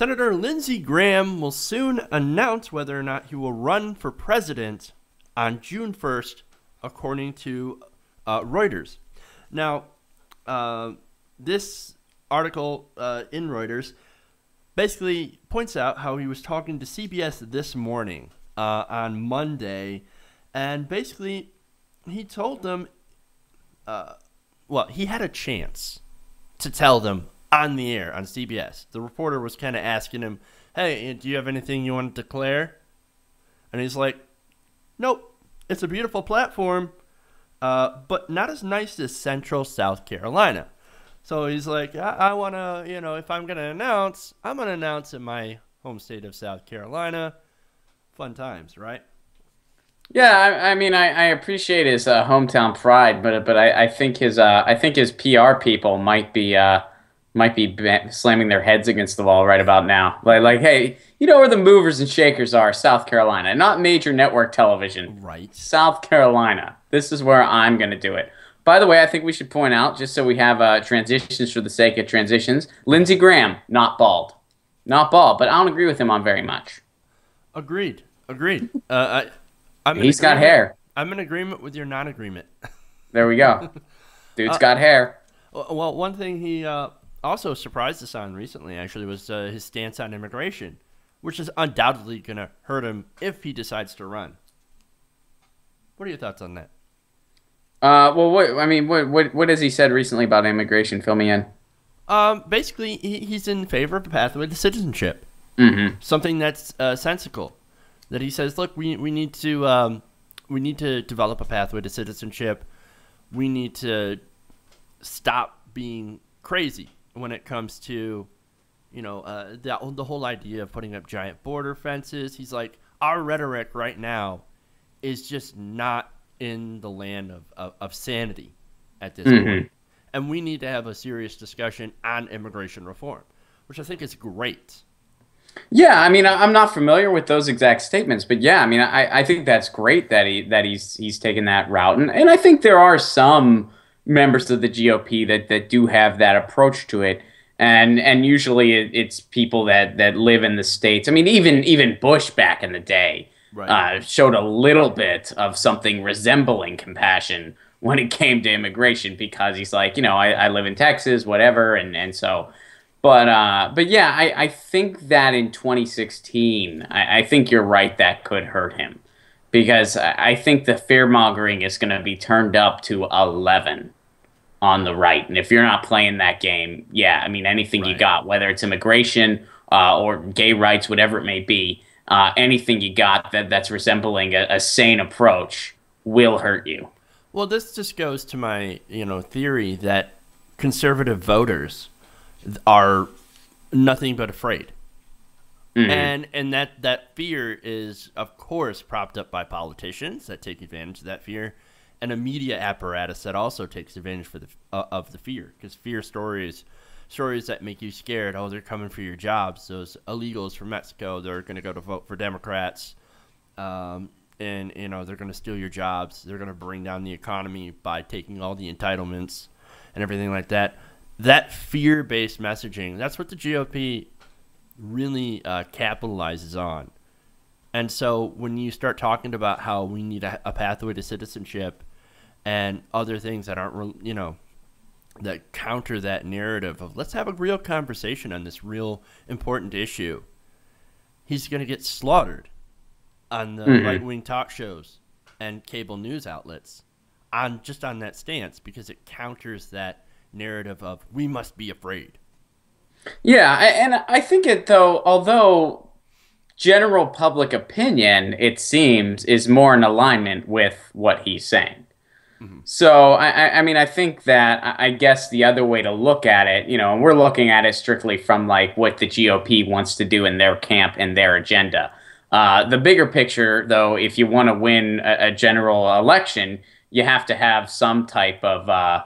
Senator Lindsey Graham will soon announce whether or not he will run for president on June 1st, according to uh, Reuters. Now, uh, this article uh, in Reuters basically points out how he was talking to CBS this morning uh, on Monday, and basically he told them, uh, well, he had a chance to tell them on the air on CBS. The reporter was kind of asking him, "Hey, do you have anything you want to declare?" And he's like, "Nope, it's a beautiful platform, uh, but not as nice as Central South Carolina." So he's like, I, I want to, you know, if I'm going to announce, I'm going to announce in my home state of South Carolina. Fun times, right? Yeah, I, I mean, I, I, appreciate his uh, hometown pride, but but I, I think his uh, I think his PR people might be uh, might be slamming their heads against the wall right about now. Like like, hey, you know where the movers and shakers are? South Carolina, not major network television. Right. South Carolina. This is where I'm going to do it. By the way, I think we should point out, just so we have uh, transitions for the sake of transitions, Lindsey Graham, not bald. Not bald, but I don't agree with him on very much. Agreed. Agreed. Uh, I, I'm He's got hair. I'm in agreement with your non agreement. there we go. Dude's uh, got hair. Well, one thing he uh, also surprised us on recently, actually, was uh, his stance on immigration, which is undoubtedly going to hurt him if he decides to run. What are your thoughts on that? Uh, well, what I mean, what what what has he said recently about immigration? Fill me in. Um, basically, he, he's in favor of a pathway to citizenship. Mm-hmm. Something that's uh, sensical. That he says, look, we we need to um, we need to develop a pathway to citizenship. We need to stop being crazy when it comes to, you know, uh, the the whole idea of putting up giant border fences. He's like, our rhetoric right now is just not in the land of, of, of sanity at this mm-hmm. point. And we need to have a serious discussion on immigration reform, which I think is great. Yeah, I mean, I'm not familiar with those exact statements, but yeah, I mean, I, I think that's great that he that he's he's taken that route, and and I think there are some members of the GOP that that do have that approach to it, and and usually it's people that that live in the states. I mean, even even Bush back in the day, right. uh, showed a little bit of something resembling compassion when it came to immigration because he's like, you know, I, I live in Texas, whatever, and and so. But uh, but yeah, I, I think that in 2016, I, I think you're right that could hurt him because I think the fear mongering is going to be turned up to 11 on the right. And if you're not playing that game, yeah, I mean, anything right. you got, whether it's immigration uh, or gay rights, whatever it may be, uh, anything you got that that's resembling a, a sane approach will hurt you. Well, this just goes to my you know theory that conservative voters are nothing but afraid. Mm-hmm. And and that that fear is of course propped up by politicians that take advantage of that fear and a media apparatus that also takes advantage for the uh, of the fear because fear stories stories that make you scared. Oh, they're coming for your jobs. Those illegals from Mexico, they're going to go to vote for Democrats. Um, and, you know, they're going to steal your jobs. They're going to bring down the economy by taking all the entitlements and everything like that. That fear based messaging, that's what the GOP really uh, capitalizes on. And so when you start talking about how we need a, a pathway to citizenship and other things that aren't, you know, that counter that narrative of let's have a real conversation on this real important issue, he's going to get slaughtered on the mm-hmm. right wing talk shows and cable news outlets on just on that stance because it counters that narrative of we must be afraid. Yeah, and I think it though, although general public opinion, it seems, is more in alignment with what he's saying. Mm-hmm. So I, I mean, I think that I guess the other way to look at it, you know, and we're looking at it strictly from like what the GOP wants to do in their camp and their agenda. Uh, the bigger picture, though, if you want to win a, a, general election, you have to have some type of, uh,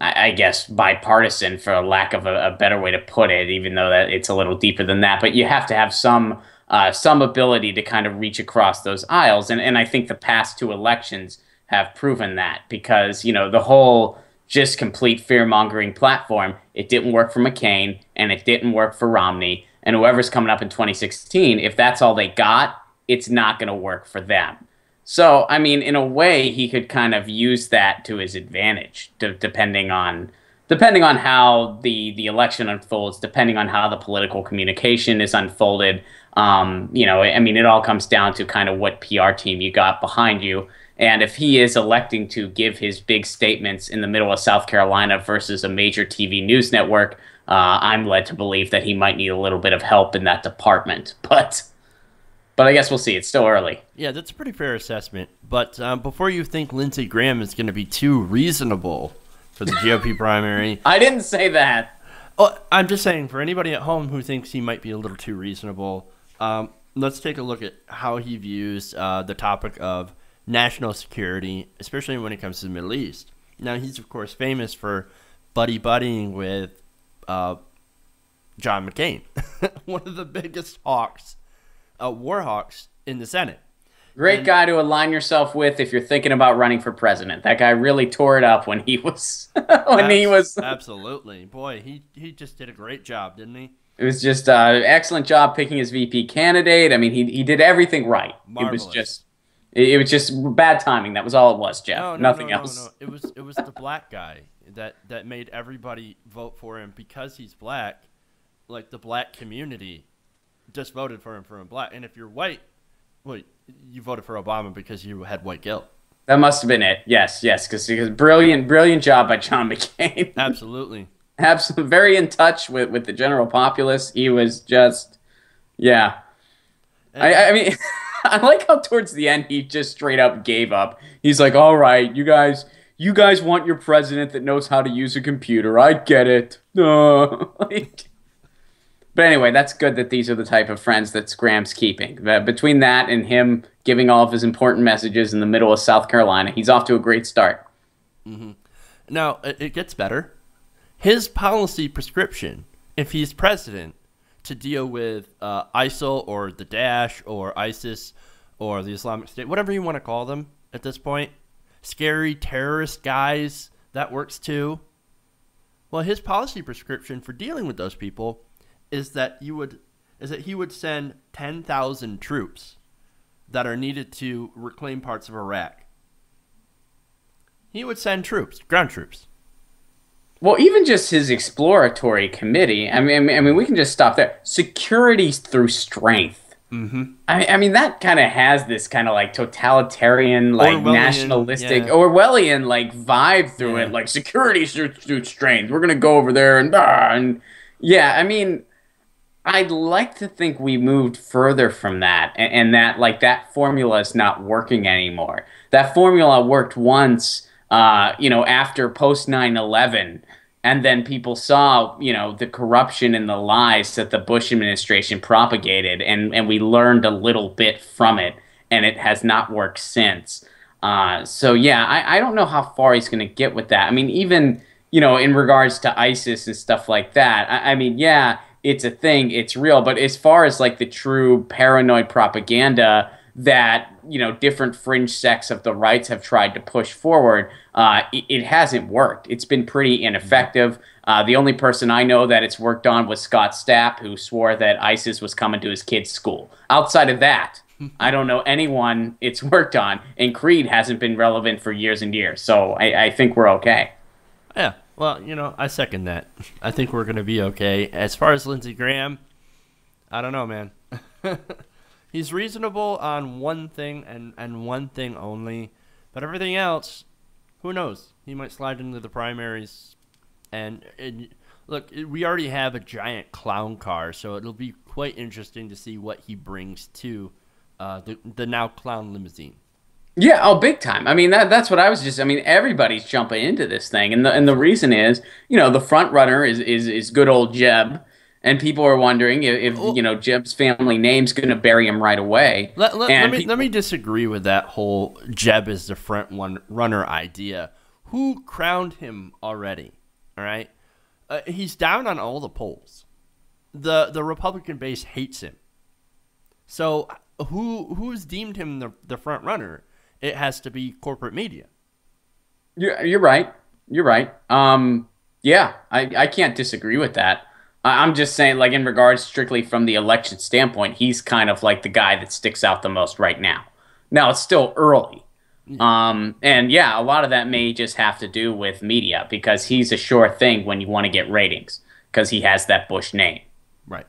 I, I, guess, bipartisan, for lack of a, a, better way to put it, even though that it's a little deeper than that. But you have to have some uh, some ability to kind of reach across those aisles, and and I think the past two elections have proven that because you know the whole just complete fear mongering platform it didn't work for McCain and it didn't work for Romney and whoever's coming up in 2016, if that's all they got, it's not going to work for them. So, I mean, in a way, he could kind of use that to his advantage, depending on depending on how the the election unfolds, depending on how the political communication is unfolded. Um, you know, I mean, it all comes down to kind of what PR team you got behind you. And if he is electing to give his big statements in the middle of South Carolina versus a major TV news network, uh, I'm led to believe that he might need a little bit of help in that department. But but I guess we'll see. It's still early. Yeah, that's a pretty fair assessment. But um, before you think Lindsey Graham is going to be too reasonable for the GOP primary, I didn't say that. Oh, I'm just saying for anybody at home who thinks he might be a little too reasonable, um, let's take a look at how he views uh, the topic of national security, especially when it comes to the Middle East. Now, he's of course famous for buddy buddying with uh, John McCain, one of the biggest hawks uh, Warhawks in the Senate. Great and, guy to align yourself with if you're thinking about running for president. That guy really tore it up when he was when he was absolutely boy. He he just did a great job, didn't he? It was just an uh, excellent job picking his VP candidate. I mean, he he did everything right. Marvelous. It was just it, was just bad timing. That was all it was, Jeff. No, no, Nothing no, else. No, It was it was the black guy that that made everybody vote for him because he's black. Like the black community just voted for him for him black. And if you're white, well, you voted for Obama because you had white guilt. That must have been it. Yes, yes, because brilliant, brilliant job by John McCain. Absolutely. Absolutely, very in touch with with the general populace. He was just, yeah. I, I mean, I like how towards the end he just straight up gave up. He's like, "All right, you guys." You guys want your president that knows how to use a computer. I get it. Like, but anyway, that's good that these are the type of friends that Graham's keeping. Between that and him giving all of his important messages in the middle of South Carolina, he's off to a great start. Mm-hmm. Now, it gets better. His policy prescription, if he's president, to deal with uh, ISIL or the Daesh or ISIS or the Islamic State, whatever you want to call them at this point, scary terrorist guys, that works too. Well, his policy prescription for dealing with those people is that you would is that he would send 10,000 troops that are needed to reclaim parts of Iraq. He would send troops, ground troops. Well, even just his exploratory committee. I mean, I mean, we can just stop there. Security through strength. Mm-hmm. I, I mean, that kind of has this kind of like totalitarian, like Orwellian, nationalistic, yeah. Orwellian like vibe through yeah. it. Like security through, through strength. We're gonna go over there and ah, and yeah. I mean, I'd like to think we moved further from that and, and, that like that formula is not working anymore. That formula worked once, uh, you know, after post 9/11 and then people saw, you know, the corruption and the lies that the Bush administration propagated and and we learned a little bit from it and it has not worked since. Uh, so yeah, I, I don't know how far he's going to get with that. I mean, even you know, in regards to ISIS and stuff like that. I, I mean, yeah, it's a thing, it's real. But as far as like the true paranoid propaganda that you know different fringe sects of the rights have tried to push forward, uh, it, it, hasn't worked. It's been pretty ineffective. Uh, the only person I know that it's worked on was Scott Stapp, who swore that ISIS was coming to his kid's school. Outside of that, I don't know anyone it's worked on, and Creed hasn't been relevant for years and years. So I, I think we're okay. Yeah, well, you know, I second that. I think we're going to be okay. As far as Lindsey Graham, I don't know, man. He's reasonable on one thing and, and one thing only, but everything else, who knows? He might slide into the primaries. And, and look, we already have a giant clown car, so it'll be quite interesting to see what he brings to uh, the, the now clown limousine. Yeah, oh, big time. I mean, that that's what I was just. I mean, everybody's jumping into this thing, and the and the reason is, you know, the front runner is is is good old Jeb, and people are wondering if, if you know Jeb's family name's going to bury him right away. Let, let, let me people, let me disagree with that whole Jeb is the front one runner idea. Who crowned him already? All right, uh, he's down on all the polls. the The Republican base hates him. So who who's deemed him the the front runner? it has to be corporate media. You're, you're right. You're right. Um, yeah, I, I can't disagree with that. I'm just saying, like in regards strictly from the election standpoint, he's kind of like the guy that sticks out the most right now. Now it's still early, um, and yeah, a lot of that may just have to do with media because he's a sure thing when you want to get ratings because he has that Bush name. Right.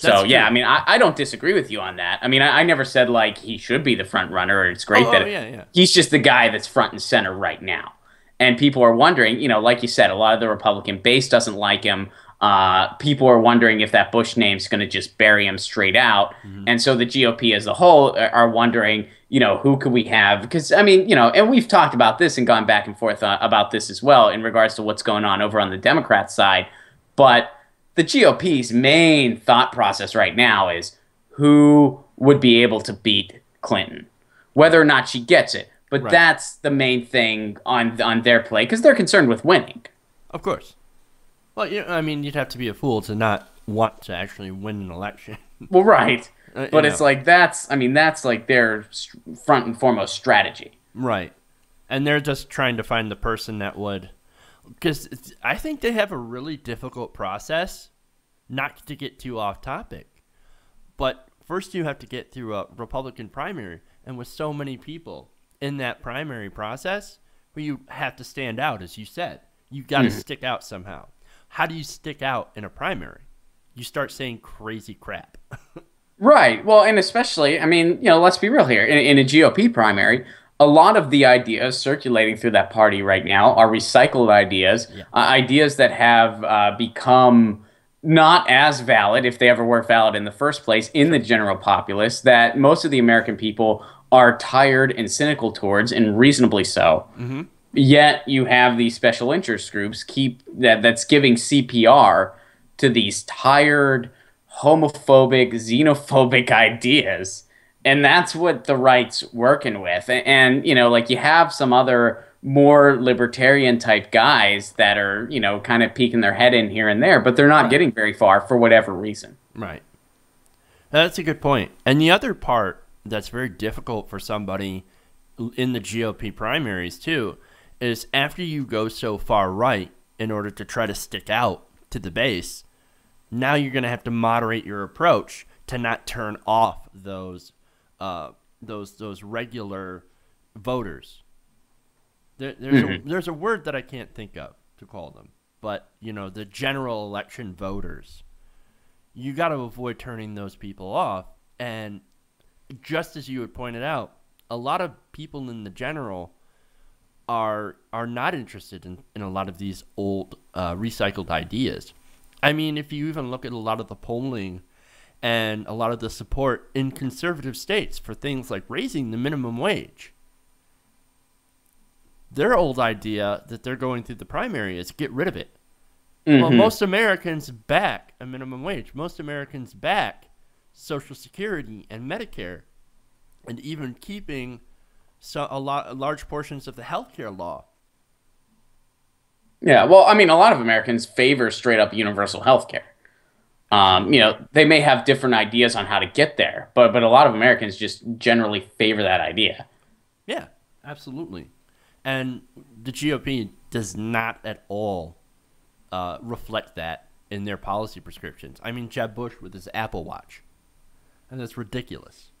That's so yeah, I mean, I, I don't disagree with you on that. I mean, I, I never said like he should be the front runner or it's great Oh, that oh, yeah, yeah. he's just the guy that's front and center right now. And people are wondering, you know, like you said, a lot of the Republican base doesn't like him. Uh, people are wondering if that Bush name's going to just bury him straight out. And so the GOP as a whole are- are wondering, you know, who could we have? Because, I mean, you know, and we've talked about this and gone back and forth uh, about this as well in regards to what's going on over on the Democrat side. But the GOP's main thought process right now is who would be able to beat Clinton, whether or not she gets it. But Right. that's the main thing on on their play because they're concerned with winning. Of course. Well, you I mean, you'd have to be a fool to not want to actually win an election. Well, right. Uh, But it's know. like that's I mean that's like their front and foremost strategy. Right. And they're just trying to find the person that would. Because I think they have a really difficult process, not to get too off topic. But first, you have to get through a Republican primary. And with so many people in that primary process, where you have to stand out, as you said, you've got to stick out somehow. How do you stick out in a primary? You start saying crazy crap. Right. Well, and especially, I mean, you know, let's be real here. In, in a GOP primary, a lot of the ideas circulating through that party right now are recycled ideas, Yeah. uh, ideas that have uh, become not as valid, if they ever were valid in the first place, in the general populace, that most of the American people are tired and cynical towards, and reasonably so. Yet you have these special interest groups keep that that's giving CPR to these tired, homophobic, xenophobic ideas. And that's what the right's working with. And, and, you know, like you have some other more libertarian type guys that are, you know, kind of peeking their head in here and there, but they're not getting very far for whatever reason. Right. That's a good point. And the other part that's very difficult for somebody in the GOP primaries too is after you go so far right in order to try to stick out to the base, now you're going to have to moderate your approach to not turn off those uh, those those regular voters. There, there's a, there's a word that I can't think of to call them, but you know the general election voters you got to avoid turning those people off. And just as you had pointed out, a lot of people in the general are are not interested in, in a lot of these old uh, recycled ideas. I mean, if you even look at a lot of the polling and a lot of the support in conservative states for things like raising the minimum wage, their old idea that they're going through the primary is get rid of it. Well, Mhm. most Americans back a minimum wage. Most Americans back Social Security and Medicare, and even keeping so a lot large portions of the healthcare law. Yeah, well, I mean, a lot of Americans favor straight up universal healthcare. Um, you know, they may have different ideas on how to get there, but but a lot of Americans just generally favor that idea. Yeah, absolutely. And the GOP does not at all uh, reflect that in their policy prescriptions. I mean, Jeb Bush with his Apple Watch, and that's ridiculous.